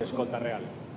Escolta real.